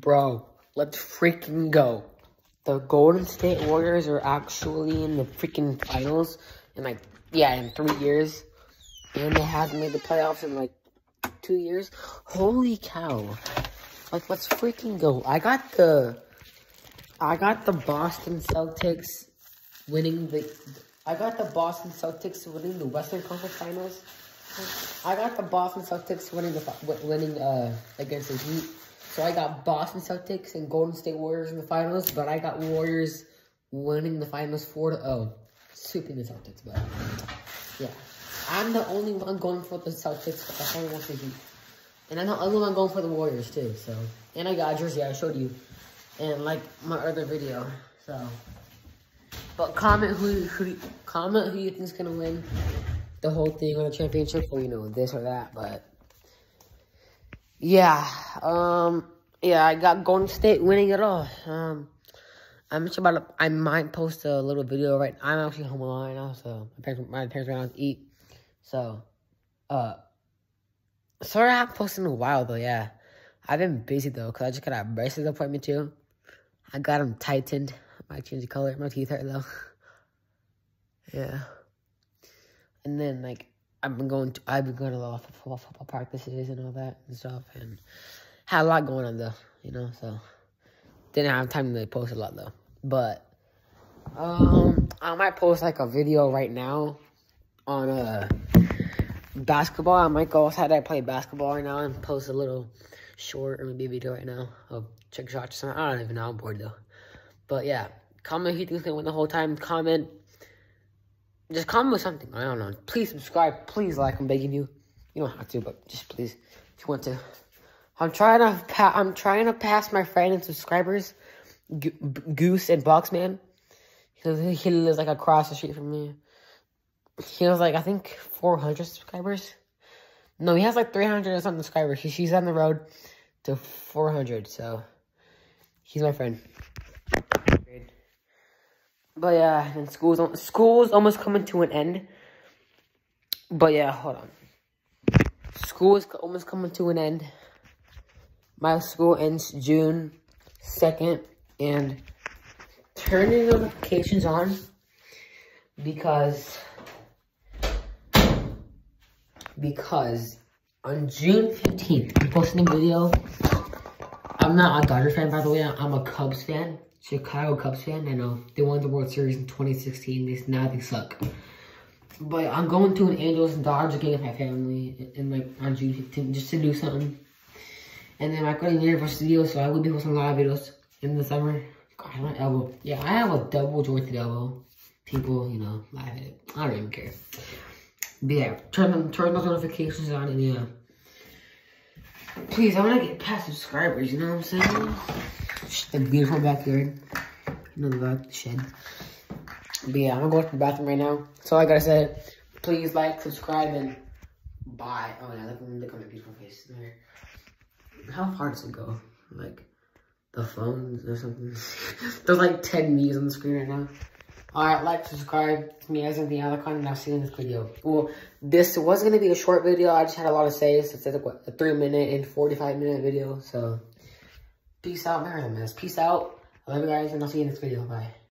Bro, let's freaking go. The Golden State Warriors are actually in the freaking finals in like, yeah, in three years. And they haven't made the playoffs in like two years. Holy cow. Like, let's freaking go. I got the, I got the Boston Celtics winning the, I got the Boston Celtics winning the Western Conference Finals. I got the Boston Celtics winning the, winning, uh, against the Heat. So I got Boston Celtics and Golden State Warriors in the finals, but I got Warriors winning the finals 4 to 0. Sweeping the Celtics, but yeah. I'm the only one going for the Celtics, but the only one for Heat. And I'm the only one going for the Warriors too, so. And I got a jersey I showed you in like my other video, so. But comment who, who comment who you think is gonna win the whole thing on the championship, or you know, this or that, but. Yeah, um, yeah, I got Golden State winning it all. Um, I'm just about to, I might post a little video right, I'm actually home alone right now, so my parents, my parents out to eat, so, uh, sorry I haven't posted in a while though, yeah. I've been busy though, because I just got a braces appointment too. I got them tightened. I might change the color. My teeth hurt though. yeah. And then like I've been going to I've been going to a lot of football, football practices and all that and stuff and had a lot going on though, you know, so didn't have time to post a lot though. But um I might post like a video right now on uh basketball. I might go outside I play basketball right now and post a little short or maybe video right now of trick shots or something. I don't even know, I'm bored though. But yeah, comment who you think's gonna win the whole time. Comment just comment with something. I don't know. Please subscribe. Please like. I'm begging you. You don't have to, but just please, if you want to. I'm trying to. I'm trying to pass my friend and subscribers, Go Goose and Boxman. He, he lives like across the street from me. He has like I think 400 subscribers. No, he has like 300 or something subscribers. He, she's on the road to 400, so he's my friend. But yeah, and school's school's almost coming to an end. But yeah, hold on. School is almost coming to an end. My school ends June 2nd, and turn your notifications on because because on June 15th, I'm posting a video. I'm not a Dodger fan, by the way. I'm a Cubs fan. Chicago Cubs fan. I know they won the World Series in 2016. They now they suck. But I'm going to an Angels and Dodgers game with my family in like on June 15th just to do something. And then I'm going to Universal Studios, so I will be posting a lot of videos in the summer. God, my elbow. Yeah, I have a double jointed elbow. People, you know, laugh at it. I don't even care. But yeah, turn them, turn those notifications on, and yeah. Please, I want to get past subscribers. You know what I'm saying? the beautiful backyard. You know, the shed. But yeah, I'm gonna go to the bathroom right now. So like I said, please like, subscribe, and bye. Oh yeah, look, at my beautiful face. How far does it go? Like, the phones or something? There's like 10 views on the screen right now. Alright, like, subscribe to me as anything other content, and I'll see you in this video. Well, this was going to be a short video. I just had a lot to say. So it's like, what, a 3 minute and 45 minute video. So, peace out, Maryland, Peace out. I love you guys, and I'll see you in this video. Bye.